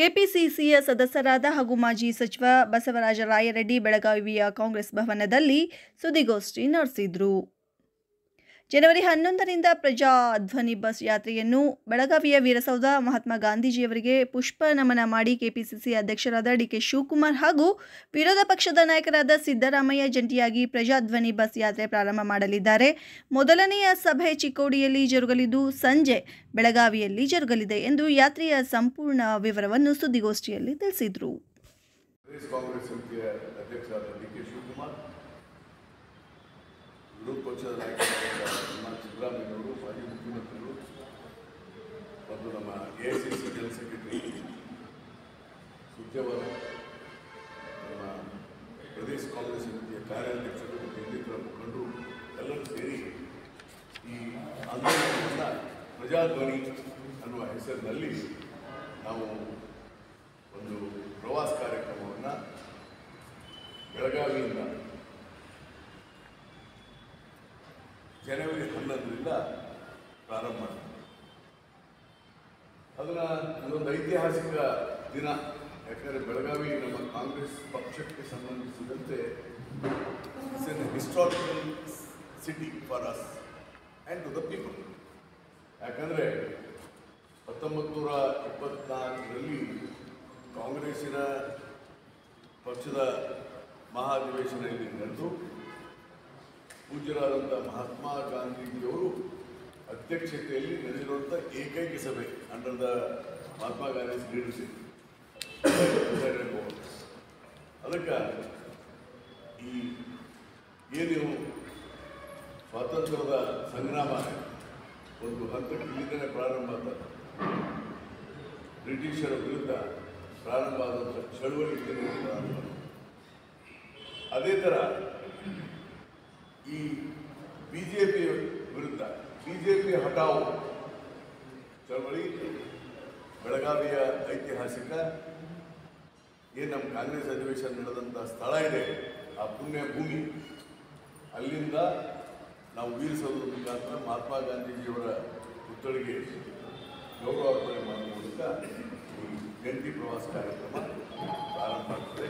ಕೆಪಿಸಿಸಿಯ ಸದಸ್ಯರಾದ ಹಾಗೂ ಮಾಜಿ ಸಚಿವ ಬಸವರಾಜ ರಾಯರೆಡ್ಡಿ ಬೆಳಗಾವಿಯ ಕಾಂಗ್ರೆಸ್ ಭವನದಲ್ಲಿ ಸುದ್ದಿಗೋಷ್ಠಿ ನಡೆಸಿದರು. ಜನವರಿ ಹನ್ನೊಂದರಿಂದ ಪ್ರಜಾ ಧ್ವನಿ ಬಸ್ ಯಾತ್ರೆಯನ್ನು ಬೆಳಗಾವಿಯ ವೀರಸೌಧ ಮಹಾತ್ಮ ಗಾಂಧೀಜಿಯವರಿಗೆ ಪುಷ್ಪ ನಮನ ಮಾಡಿ ಕೆಪಿಸಿಸಿ ಅಧ್ಯಕ್ಷರಾದ ಡಿಕೆ ಶಿವಕುಮಾರ್ ಹಾಗೂ ವಿರೋಧ ಪಕ್ಷದ ನಾಯಕರಾದ ಸಿದ್ದರಾಮಯ್ಯ ಜಂಟಿಯಾಗಿ ಪ್ರಜಾಧ್ವನಿ ಬಸ್ ಯಾತ್ರೆ ಪ್ರಾರಂಭ ಮಾಡಲಿದ್ದಾರೆ. ಮೊದಲನೆಯ ಸಭೆ ಚಿಕ್ಕೋಡಿಯಲ್ಲಿ ಜರುಗಲಿದ್ದು ಸಂಜೆ ಬೆಳಗಾವಿಯಲ್ಲಿ ಜರುಗಲಿದೆ ಎಂದು ಯಾತ್ರೆಯ ಸಂಪೂರ್ಣ ವಿವರವನ್ನು ಸುದ್ದಿಗೋಷ್ಠಿಯಲ್ಲಿ ತಿಳಿಸಿದರು ಪ್ರದೇಶ ಕಾಂಗ್ರೆಸ್ ಸಮಿತಿಯ ಅಧ್ಯಕ್ಷರಾದ ಡಿ ಕೆ ಶಿವಕುಮಾರ್ ವಿರೋಧ ಪಕ್ಷದ ನಾಯಕರಾದ ನಮ್ಮ ಸಿದ್ದರಾಮಯ್ಯನವರು ಮಾಜಿ ಮುಖ್ಯಮಂತ್ರಿಗಳು ಮತ್ತು ನಮ್ಮ A I C C general secretary Surjewala ನಮ್ಮ ಪ್ರದೇಶ ಕಾಂಗ್ರೆಸ್ ಸಮಿತಿಯ ಕಾರ್ಯಾಧ್ಯಕ್ಷರು ಇನ್ನಿತರ ಮುಖಂಡರು ಎಲ್ಲರೂ ಸೇರಿ ಈ ಆಂದೋಲನವನ್ನು ಪ್ರಜಾಧ್ವನಿ ಅನ್ನುವ ಹೆಸರಿನಲ್ಲಿ ನಾವು ಒಂದು ಪ್ರವಾಸ ಕಾರ್ಯಕ್ರಮವನ್ನು ಬೆಳಗಾವಿಯಿಂದ ಜನವರಿ ಪ್ರಾರಂಭ ಮಾಡ್ತೀವಿ ಅದನ್ನು ಅದೊಂದು ಐತಿಹಾಸಿಕ ದಿನ. ಯಾಕಂದರೆ ಬೆಳಗಾವಿ ನಮ್ಮ ಕಾಂಗ್ರೆಸ್ ಪಕ್ಷಕ್ಕೆ ಸಂಬಂಧಿಸಿದಂತೆ it's an historical city for us and to the people ಯಾಕಂದರೆ ಹತ್ತೊಂಬತ್ತು ನೂರ ಇಪ್ಪತ್ನಾಲ್ಕರಲ್ಲಿ ಕಾಂಗ್ರೆಸ್ಸಿನ ಪಕ್ಷದ ಮಹಾಧಿವೇಶನ ಇಲ್ಲಿ ನಡೆದು ಪೂಜ್ಯರಾದಂಥ ಮಹಾತ್ಮ ಗಾಂಧೀಜಿಯವರು ಅಧ್ಯಕ್ಷತೆಯಲ್ಲಿ ನಡೆದಿರುವಂಥ ಏಕೈಕ ಸಭೆ under the Mahatma Gandhiji leadership ಅದಕ್ಕೆ ಈ ಏನು ಸ್ವಾತಂತ್ರ್ಯದ ಸಂಗ್ರಾಮ, ಒಂದು ಹಂತಕ್ಕೆ ಇಲ್ಲಿಂದಲೇ ಪ್ರಾರಂಭ ಆದ ಬ್ರಿಟಿಷರ ವಿರುದ್ಧ ಪ್ರಾರಂಭ ಆದಂಥ ಚಳವಳಿ ಅದೇ ಥರ ಈ ಬಿ ಜೆ ಪಿ ವಿರುದ್ಧ ಬಿ ಜೆ ಪಿ ಹಟಾವು ಚಳವಳಿ, ಬೆಳಗಾವಿಯ ಐತಿಹಾಸಿಕ ಏನು ನಮ್ಮ ಕಾಂಗ್ರೆಸ್ ಅಧಿವೇಶನ ನಡೆದಂಥ ಸ್ಥಳ ಇದೆ, ಆ ಪುಣ್ಯ ಭೂಮಿ ಅಲ್ಲಿಂದ ನಾವು ವೀರಿಸೋದ್ರ ಮುಖಾಂತರ ಮಹಾತ್ಮ ಗಾಂಧೀಜಿಯವರ ಪುತ್ಥಳಿಗೆ ಗೌರವ ಅರ್ಪಣೆ ಮಾಡುವ ಮೂಲಕ ಜಂಟಿ ಪ್ರವಾಸ ಕಾರ್ಯಕ್ರಮ ಪ್ರಾರಂಭ ಆಗ್ತದೆ.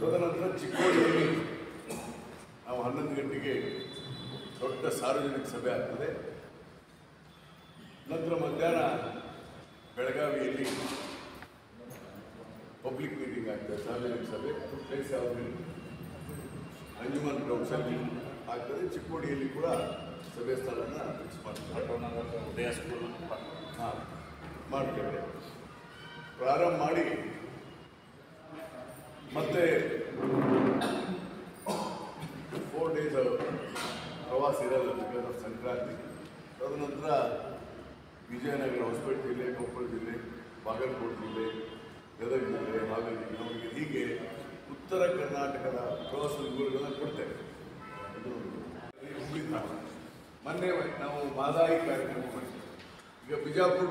ತದನಂತರ ಚಿಕ್ಕೋಡಿಯಲ್ಲಿ ನಾವು ಹನ್ನೊಂದು ಗಂಟೆಗೆ ದೊಡ್ಡ ಸಾರ್ವಜನಿಕ ಸಭೆ ಆಗ್ತದೆ. ನಂತರ ಮಧ್ಯಾಹ್ನ ಬೆಳಗಾವಿಯಲ್ಲಿ ಪಬ್ಲಿಕ್ ಮೀಟಿಂಗ್ ಆಗ್ತದೆ, ಸಾರ್ವಜನಿಕ ಸಭೆ. ಪ್ಲೇಸ್ ಯಾವುದು ಅಂಜುಮನ್ ಗ್ರೌಂಡ್ಸಲ್ಲಿ ಆಗ್ತದೆ. ಚಿಕ್ಕೋಡಿಯಲ್ಲಿ ಕೂಡ ಸಭೆ ಸ್ಥಳನ ಫಿಕ್ಸ್ ಮಾಡ್ತಾರೆ. ಹಾಂ, ಮಾಡ್ತೇವೆ. ಪ್ರಾರಂಭ ಮಾಡಿ ಮತ್ತೆ ತದನಂತರ ವಿಜಯನಗರ ಹೊಸಪೇಟೆ ಜಿಲ್ಲೆ ಕೊಪ್ಪಳ ಜಿಲ್ಲೆ ಬಾಗಲಕೋಟೆ ಜಿಲ್ಲೆ ಗದಗ ಜಿಲ್ಲೆ ಹಾವೇರಿ ನಮಗೆ ಹೀಗೆ ಉತ್ತರ ಕರ್ನಾಟಕದ ಪ್ರವಾಸ ವಿವರಗಳನ್ನು ಕೊಡ್ತೇವೆ. ಇದು. ಮೊನ್ನೆ ನಾವು ಮಾದಾಯಿ ಕಾರ್ಯಕ್ರಮ ಮಾಡಿದ್ವಿ. ಈಗ ಬಿಜಾಪುರ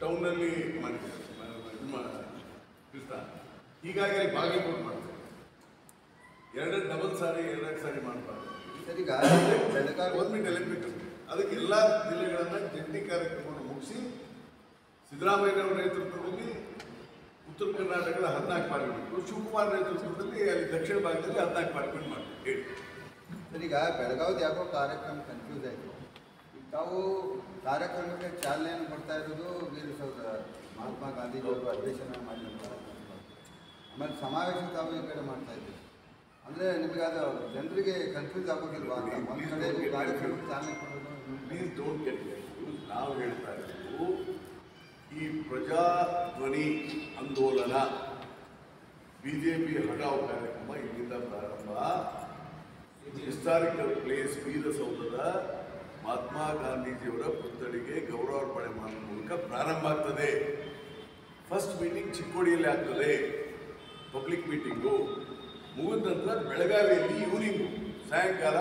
ಟೌನಲ್ಲಿ ಮಾಡಿದ್ದೇವೆ ಕೃಷ್ಣ. ಹೀಗಾಗಿ ಅಲ್ಲಿ ಬಾಗಲಕೋಟೆ ಮಾಡ್ತೇವೆ. ಎರಡು ಡಬಲ್ ಸಾರಿ ಎರಡು ಸಾರಿ ಮಾಡ್ಬಾರ್ದು. ಒಂದು ಗೌರ್ಮೆಂಟ್ ಎಲೆಕ್ಟ್ರಿಕ್ ಅದಕ್ಕೆ ಎಲ್ಲ ಜಿಲ್ಲೆಗಳನ್ನ ಜಂಟಿ ಕಾರ್ಯಕ್ರಮವನ್ನು ಮುಗಿಸಿ ಸಿದ್ದರಾಮಯ್ಯನವರ ನೇತೃತ್ವದಲ್ಲಿ ಉತ್ತರ ಕರ್ನಾಟಕದ ಹದಿನಾಲ್ಕು ಪಾರ್ಲಿಮೆಂಟ್ ಶಿವಕುಮಾರ್ ನೇತೃತ್ವದಲ್ಲಿ ಅಲ್ಲಿ ದಕ್ಷಿಣ ಭಾಗದಲ್ಲಿ ಹದಿನಾಲ್ಕು ಪಾರ್ಲಿಮೆಂಟ್ ಮಾಡಿ ಹೇಳಿ. ಸರ್, ಈಗ ಬೆಳಗಾವಿದ ಯಾಕೋ ಕಾರ್ಯಕ್ರಮ ಕನ್ಫ್ಯೂಸ್ ಆಯಿತು. ಈಗ ತಾವು ಕಾರ್ಯಕ್ರಮಕ್ಕೆ ಚಾಲನೆಯನ್ನು ಕೊಡ್ತಾ ಇರೋದು ವೀರಸೌಧ ಮಹಾತ್ಮ ಗಾಂಧೀಜಿಯವರು ಅಧಿವೇಶನ ಮಾಡಿದಂಥ ಆಮೇಲೆ ಸಮಾವೇಶ ತಾವು ಈ ಕಡೆ ಮಾಡ್ತಾ ಇದ್ದೀವಿ ಅಂದರೆ ನಿಮಗೆ ಅದು ಜನರಿಗೆ ಕನ್ಫ್ಯೂಸ್ ಆಗೋದಿಲ್ವಾ? ಅಂತ ಒಂದು ಕಡೆ ಕಾರ್ಯಕ್ರಮಕ್ಕೆ ಚಾಲನೆ ಕೊಡೋದು ಪ್ಲೀಸ್ ಡೋಂಟ್ ಗೆಟ್ ನಾವು ಹೇಳ್ತಾ ಇರೋದು, ಈ ಪ್ರಜಾಧ್ವನಿ ಆಂದೋಲನ ಪಿ ಹಟಾವ್ ಕಾರ್ಯಕ್ರಮ ಇಲ್ಲಿಂದ ಪ್ರಾರಂಭ. ಹಿಸ್ಟಾರಿಕಲ್ ಪ್ಲೇಸ್ ವೀರಸೌಧದ ಮಹಾತ್ಮ ಗಾಂಧೀಜಿಯವರ ಪುತ್ಥಳಿಗೆ ಗೌರವಾರ್ಪಣೆ ಮಾಡುವ ಮೂಲಕ ಪ್ರಾರಂಭ ಆಗ್ತದೆ. ಫಸ್ಟ್ ಮೀಟಿಂಗ್ ಚಿಕ್ಕೋಡಿಯಲ್ಲಿ ಆಗ್ತದೆ. ಪಬ್ಲಿಕ್ ಮೀಟಿಂಗು ಮುಗಿದ ನಂತರ ಬೆಳಗಾವಿಯಲ್ಲಿ ಈವ್ನಿಂಗು ಸಾಯಂಕಾಲ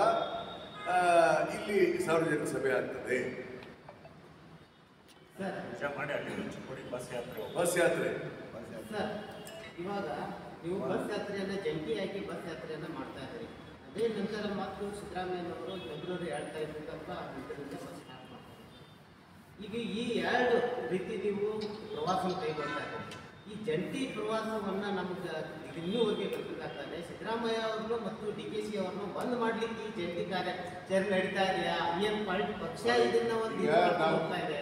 ಇಲ್ಲಿ ಸಾರ್ವಜನಿಕ ಸಭೆ ಆಗ್ತದೆ. ಬಸ್ ಯಾತ್ರೆ. ಬಸ್ ಯಾತ್ರೆ. ಸರ್ ಇವಾಗ ನೀವು ಬಸ್ ಯಾತ್ರೆಯನ್ನ ಜಂಟಿಯಾಗಿ ಬಸ್ ಯಾತ್ರೆಯನ್ನ ಮಾಡ್ತಾ ಇದ್ದೀರಿ. ಅದೇ ನಂತರ ಮತ್ತು ಸಿದ್ದರಾಮಯ್ಯನವರು ಫೆಬ್ರವರಿ ಎರಡು ತಾರೀಕು ತನಕ ಇದರಿಂದ ಬಸ್ ಮಾಡ್ತಾರೆ. ಈಗ ಈ ಎರಡು ರೀತಿ ನೀವು ಪ್ರವಾಸ ಕೈಗೊಳ್ತಾ ಇದ್ದೀರಿ. ಈ ಜಂಟಿ ಪ್ರವಾಸವನ್ನು ನಮ್ಗೆ ಇನ್ನೂವರೆಗೆ ಗೊತ್ತಾಗ್ತದೆ ಸಿದ್ದರಾಮಯ್ಯ ಅವ್ರನ್ನು ಮತ್ತು ಡಿ ಕೆ ಸಿ ಅವ್ರನ್ನು ಬಂದ್ ಮಾಡ್ಲಿಕ್ಕೆ ಈ ಜಂಟಿ ಕಾರ್ಯಾಚರಣೆ ನಡೀತಾ ಇದೆಯಾ? ಏನ್ ಪಾರ್ಟಿ ಪಕ್ಷ ಇದನ್ನ ಒಂದು ಇದು ಮಾಡ್ಕೊಂಡು ಹೋಗ್ತಾ ಇದೆ?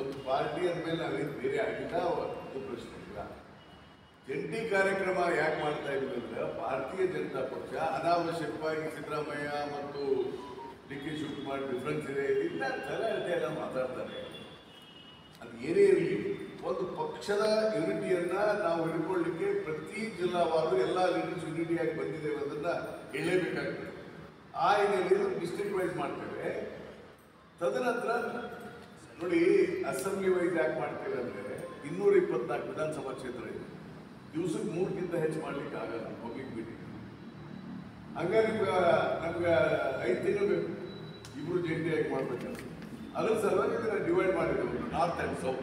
ಒಂದು ಪಾರ್ಟಿ ಅಂದಮೇಲೆ ನಾವೇನು ಬೇರೆ ಆಗಿಲ್ಲ ಪ್ರಶ್ನೆ ಇಲ್ಲ. ಜಂಟಿ ಕಾರ್ಯಕ್ರಮ ಯಾಕೆ ಮಾಡ್ತಾ ಇದ್ವಿ ಅಂದ್ರೆ ಭಾರತೀಯ ಜನತಾ ಪಕ್ಷ ಅನಾವಶ್ಯಕವಾಗಿ ಸಿದ್ದರಾಮಯ್ಯ ಮತ್ತು ಡಿ ಕೆ ಶಿವಕುಮಾರ್ ಡಿಫ್ರೆನ್ಸ್ ಇದೆ ಇಲ್ಲ ತಲೆ ಎಲ್ಲ ಮಾತಾಡ್ತಾರೆ. ಅದು ಏನೇ ಪಕ್ಷದ ಯುನಿಟಿಯನ್ನ ನಾವು ಹಿಡ್ಕೊಳ್ಳಿಕ್ಕೆ ಪ್ರತಿ ಜಿಲ್ಲಾವಾರು ಎಲ್ಲ ಲೀಡರ್ಸ್ ಯೂನಿಟಿಯಾಗಿ ಬಂದಿದ್ದೇವೆ ಅದನ್ನ ಹೇಳಲೇಬೇಕಾಗ್ತದೆ. ಆ ಹಿನ್ನೆಲೆಯಲ್ಲಿ ಡಿಸ್ಟ್ರಿಕ್ಟ್ ವೈಸ್ ಮಾಡ್ತೇವೆ. ತದನಂತರ ನೋಡಿ ಅಸೆಂಬ್ಲಿ ವೈಸ್ ಯಾಕೆ ಮಾಡ್ತೇವೆ ಅಂದರೆ ಇನ್ನೂರ ಇಪ್ಪತ್ನಾಲ್ಕು ವಿಧಾನಸಭಾ ಕ್ಷೇತ್ರ ಇದೆ. ದಿವಸಕ್ಕೆ ಮೂರಕ್ಕಿಂತ ಹೆಚ್ಚು ಮಾಡ್ಲಿಕ್ಕೆ ಆಗಲ್ಲ ಪಬ್ಲಿಕ್ ಮೀಟಿಂಗ್ ಹಂಗಾಗಿ ನಮ್ಗೆ ಐದು ತಿಂಗಳು ಬೇಕು. ಇಬ್ರು ಜಂಟಿಯಾಗಿ ಮಾಡ್ಬೇಕಂತ. ಅದ್ರ ಸಲುವಾಗಿ ಡಿವೈಡ್ ಮಾಡಿದ್ರು ನಾರ್ತ್ ಆ್ಯಂಡ್ ಸೌತ್